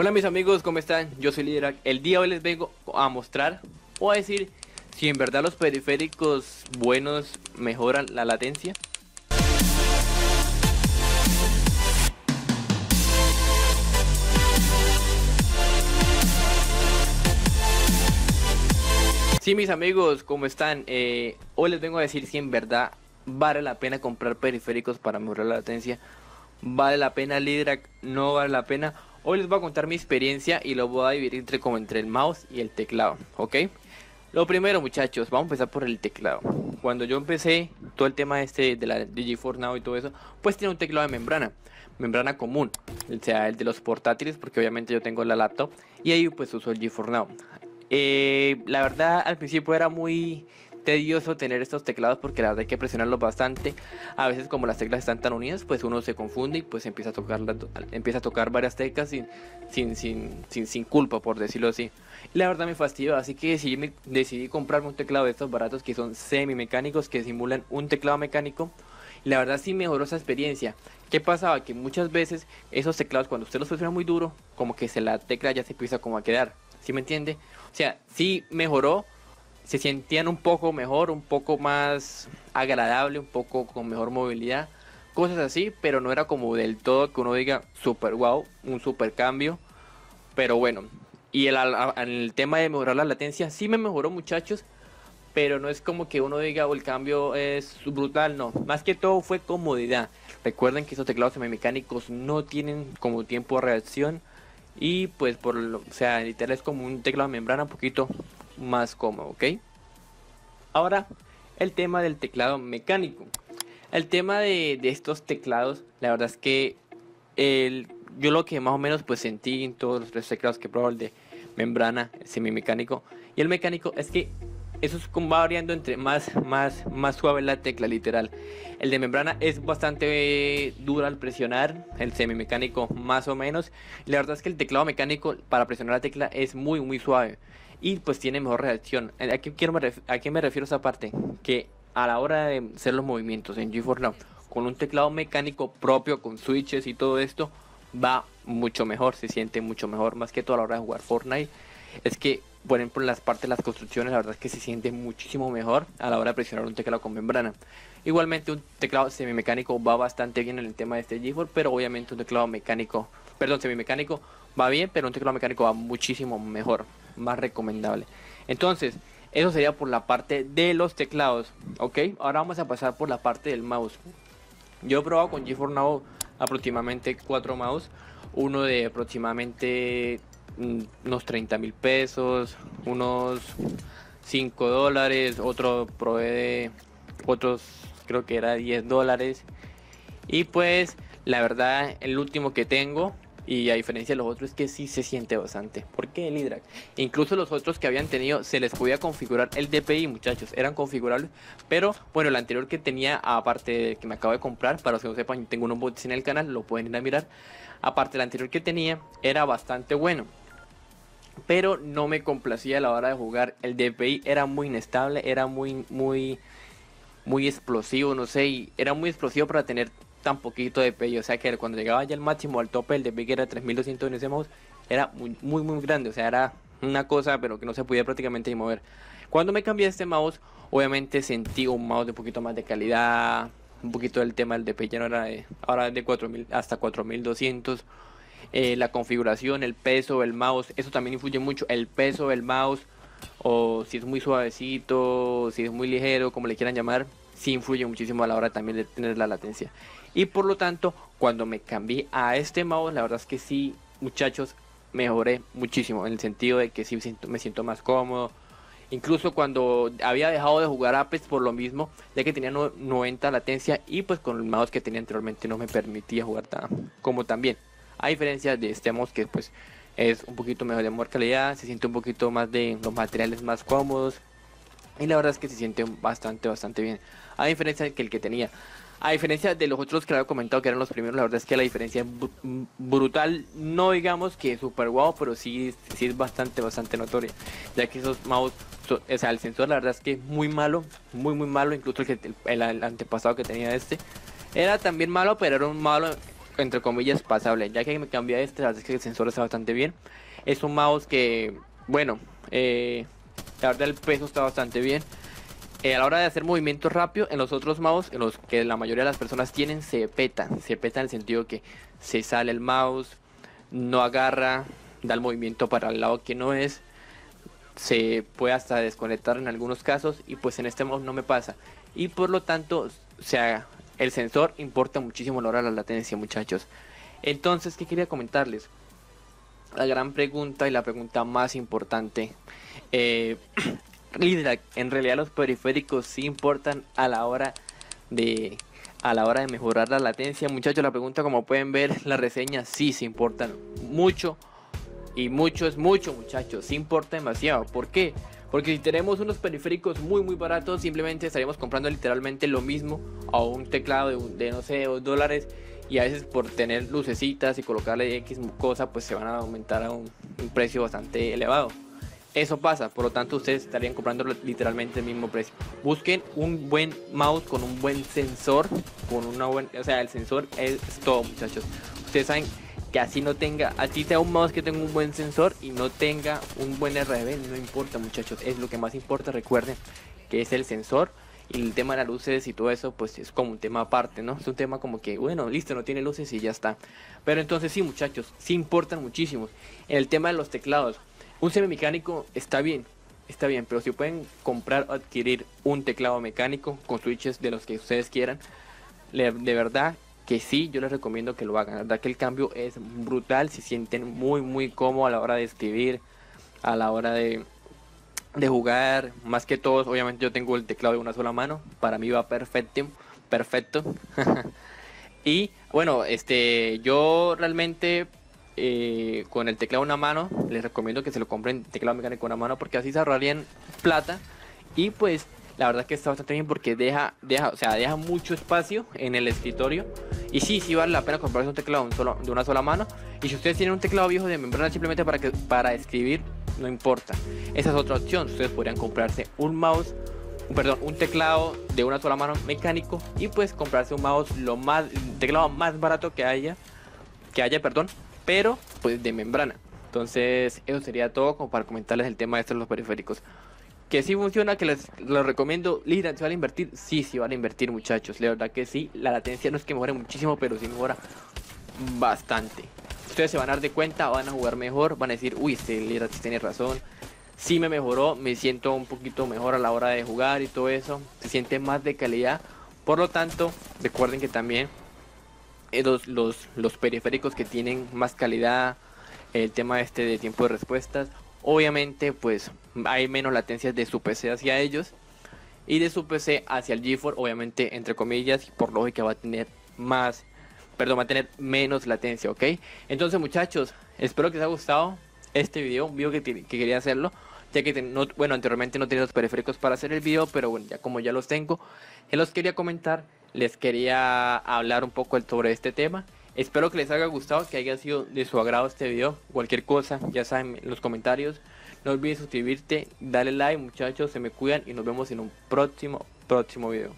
Hola mis amigos, ¿cómo están? Yo soy Liderac. El día de hoy les vengo a mostrar o a decir si en verdad los periféricos buenos mejoran la latencia. Sí mis amigos, ¿cómo están? Eh, hoy les vengo a decir si en verdad vale la pena comprar periféricos para mejorar la latencia. ¿Vale la pena Liderac? ¿No vale la pena? Hoy les voy a contar mi experiencia y lo voy a dividir entre, como entre el mouse y el teclado, ¿ok? Lo primero muchachos, vamos a empezar por el teclado. Cuando yo empecé todo el tema este de la DigiForce Now y todo eso, pues tiene un teclado de membrana, membrana común, o sea, el de los portátiles, porque obviamente yo tengo la laptop y ahí pues uso el GeForce Now. Eh, la verdad al principio era muy tedioso tener estos teclados porque la verdad hay que presionarlos bastante. A veces como las teclas están tan unidas, pues uno se confunde y pues empieza a tocar, empieza a tocar varias teclas sin, sin, sin, sin, culpa, por decirlo así. La verdad me fastidió, así que decidí, decidí comprarme un teclado de estos baratos que son semi mecánicos, que simulan un teclado mecánico. La verdad sí mejoró esa experiencia. ¿Qué pasaba? Que muchas veces esos teclados cuando usted los presiona muy duro, como que se la tecla ya se empieza como a quedar. ¿Sí me entiende? O sea, sí mejoró, se sentían un poco mejor, un poco más agradable, un poco con mejor movilidad, cosas así, pero no era como del todo que uno diga super wow, un super cambio. Pero bueno, y el, el tema de mejorar la latencia, sí me mejoró muchachos, pero no es como que uno diga, oh, el cambio es brutal, no. Más que todo fue comodidad. Recuerden que esos teclados semimecánicos no tienen como tiempo de reacción. Y pues por lo, o sea, literal es como un teclado de membrana un poquito más cómodo, ¿ok? Ahora, el tema del teclado mecánico. El tema de, estos teclados, la verdad es que el, yo lo que más o menos pues sentí en todos los tres teclados que probé, el de membrana, el semimecánico y el mecánico, es que eso es va variando entre más, más, más suave la tecla, literal. El de membrana es bastante duro al presionar, el semimecánico más o menos. La verdad es que el teclado mecánico para presionar la tecla es muy, muy suave y pues tiene mejor reacción. ¿A qué, quiero, qué me refiero esa parte? Que a la hora de hacer los movimientos en GeForce Now con un teclado mecánico propio, con switches y todo esto, va mucho mejor, se siente mucho mejor, más que todo a la hora de jugar Fortnite. Es que, por ejemplo, en las partes de las construcciones, la verdad es que se siente muchísimo mejor a la hora de presionar un teclado con membrana. Igualmente, un teclado semimecánico va bastante bien en el tema de este GeForce, pero obviamente un teclado mecánico, perdón, semimecánico va bien, pero un teclado mecánico va muchísimo mejor más recomendable. Entonces, eso sería por la parte de los teclados, ¿ok? Ahora vamos a pasar por la parte del mouse. Yo he probado con GeForce Now aproximadamente 4 mouse, uno de aproximadamente mm, unos 30 mil pesos, unos 5 dólares, otro probé de otros creo que era 10 dólares. Y pues la verdad el último que tengo y a diferencia de los otros es que sí se siente bastante. ¿Por qué el Hydrax? Incluso los otros que habían tenido se les podía configurar el DPI, muchachos. Eran configurables. Pero bueno, el anterior que tenía, aparte que me acabo de comprar, para los que no sepan, tengo unos bots en el canal, lo pueden ir a mirar. Aparte, el anterior que tenía era bastante bueno. Pero no me complacía a la hora de jugar. El DPI era muy inestable, era muy, muy, muy explosivo, no sé. Y era muy explosivo para tener tan poquito de PI, o sea que cuando llegaba ya el máximo al tope, el de que era 3200 en ese mouse, era muy, muy, muy grande, o sea, era una cosa, pero que no se podía prácticamente ni mover. Cuando me cambié este mouse, obviamente sentí un mouse de un poquito más de calidad, un poquito del tema del DPI ya no era de, ahora de 4000 hasta 4200. Eh, la configuración, el peso del mouse, eso también influye mucho, el peso del mouse, o si es muy suavecito, si es muy ligero, como le quieran llamar, sí influye muchísimo a la hora también de tener la latencia. Y por lo tanto, cuando me cambié a este mouse, la verdad es que sí, muchachos, mejoré muchísimo. En el sentido de que sí me siento, más cómodo. Incluso cuando había dejado de jugar Apex por lo mismo, ya que tenía 90 latencia y pues con el mouse que tenía anteriormente no me permitía jugar tan como también. A diferencia de este mouse que pues es un poquito mejor de mejor calidad, se siente un poquito más de los materiales más cómodos y la verdad es que se siente bastante bastante bien. A diferencia que el que tenía a diferencia de los otros que había comentado que eran los primeros, la verdad es que la diferencia es brutal. No digamos que super guau, pero sí, sí es bastante, bastante notoria. Ya que esos mouse, o sea, el sensor la verdad es que es muy malo, muy, muy malo. Incluso el, que, el, antepasado que tenía este era también malo, pero era un malo entre comillas, pasable. Ya que me cambié este, la verdad es que el sensor está bastante bien. Es un mouse que, bueno, eh, la verdad el peso está bastante bien. Eh, a la hora de hacer movimientos rápidos, en los otros mouse, en los que la mayoría de las personas tienen, se peta. Se peta en el sentido que se sale el mouse, no agarra, da el movimiento para el lado que no es. Se puede hasta desconectar en algunos casos y pues en este mouse no me pasa. Y por lo tanto, o sea, el sensor importa muchísimo la hora de la latencia, muchachos. Entonces, ¿qué quería comentarles? La gran pregunta y la pregunta más importante. Eh, en realidad los periféricos sí importan a la hora de a la hora de mejorar la latencia. Muchachos, la pregunta como pueden ver, la reseña sí se importan mucho. Y mucho es mucho, muchachos. Sí importa demasiado. ¿Por qué? Porque si tenemos unos periféricos muy muy baratos, simplemente estaríamos comprando literalmente lo mismo a un teclado de, no sé, 2 dólares. Y a veces por tener lucecitas y colocarle X cosa, pues se van a aumentar a un precio bastante elevado. Eso pasa, por lo tanto ustedes estarían comprando literalmente el mismo precio. Busquen un buen mouse con un buen sensor, con una buena, o sea, el sensor es, todo, muchachos. Ustedes saben que así no tenga, así sea un mouse que tenga un buen sensor y no tenga un buen RGB, no importa, muchachos, es lo que más importa, recuerden que es el sensor y el tema de las luces y todo eso, pues es como un tema aparte, ¿no? Es un tema como que, bueno, listo, no tiene luces y ya está. Pero entonces sí, muchachos, sí importan muchísimo. En el tema de los teclados, un semimecánico está bien, está bien, pero si pueden comprar o adquirir un teclado mecánico con switches de los que ustedes quieran, de verdad que sí, yo les recomiendo que lo hagan. La verdad que el cambio es brutal, se sienten muy, muy cómodos a la hora de escribir, a la hora de, de jugar, más que todos, obviamente yo tengo el teclado de una sola mano, para mí va perfecto, perfecto. y bueno, este, yo realmente eh, con el teclado una mano, les recomiendo que se lo compren teclado mecánico una mano porque así se ahorrarían plata. Y pues la verdad que está bastante bien porque deja, deja, o sea, deja mucho espacio en el escritorio. Y sí, sí vale la pena comprarse un teclado de una sola mano. Y si ustedes tienen un teclado viejo de membrana simplemente para, que, para escribir, no importa. Esa es otra opción, ustedes podrían comprarse un mouse perdón, un teclado de una sola mano mecánico y pues comprarse un mouse lo más teclado más barato que haya que haya, perdón, pero pues de membrana. Entonces, eso sería todo como para comentarles el tema de estos los periféricos. Que sí funciona, que les lo recomiendo. Lira, ¿se van a invertir? Sí, sí van a invertir, muchachos. La verdad que sí. La latencia no es que mejore muchísimo, pero sí mejora bastante. Ustedes se van a dar de cuenta, van a jugar mejor, van a decir, uy, este Lira sí tiene razón. Sí me mejoró, me siento un poquito mejor a la hora de jugar y todo eso. Se siente más de calidad. Por lo tanto, recuerden que también eh, los, los, periféricos que tienen más calidad, el tema este de tiempo de respuestas, obviamente pues hay menos latencias de su PC hacia ellos y de su PC hacia el GeForce, obviamente entre comillas, por lógica va a tener más, perdón, va a tener menos latencia, ¿ok? Entonces muchachos, espero que les haya gustado este video, un que, que quería hacerlo, ya que no, bueno, anteriormente no tenía los periféricos para hacer el video, pero bueno, ya como ya los tengo, que los quería comentar les quería hablar un poco sobre este tema. Espero que les haya gustado, que haya sido de su agrado este video. Cualquier cosa, ya saben en los comentarios. No olvides suscribirte, dale like muchachos, se me cuidan y nos vemos en un próximo, próximo video.